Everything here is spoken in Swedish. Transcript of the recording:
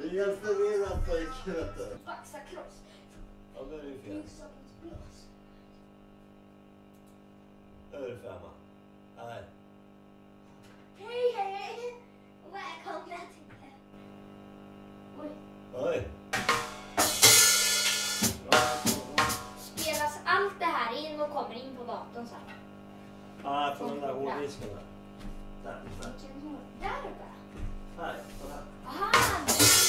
Helt förvirrad pojke, vet du. Baxa kross. Ja, då är det ju fel. Då är det femma. Nej. Hej, hej! Och välkomna till det. Oj. Oj. Spelas allt det här in och kommer in på datorn sen? Ja, från den där hårddisken där. Där, där. Vilken hår? Där uppe? Här, så där. Aha!